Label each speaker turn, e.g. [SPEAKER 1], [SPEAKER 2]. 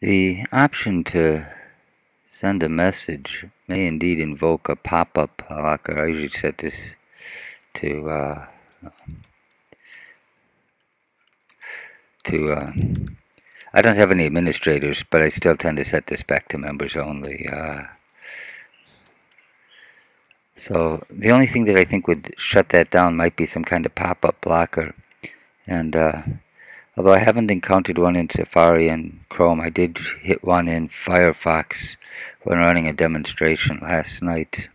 [SPEAKER 1] The option to send a message may indeed invoke a pop-up blocker. I usually set this to uh, to uh, I don't have any administrators, but I still tend to set this back to members only. Uh, so the only thing that I think would shut that down might be some kind of pop-up blocker. And uh, although I haven't encountered one in Safari and Chrome, I did hit one in Firefox when running a demonstration last night.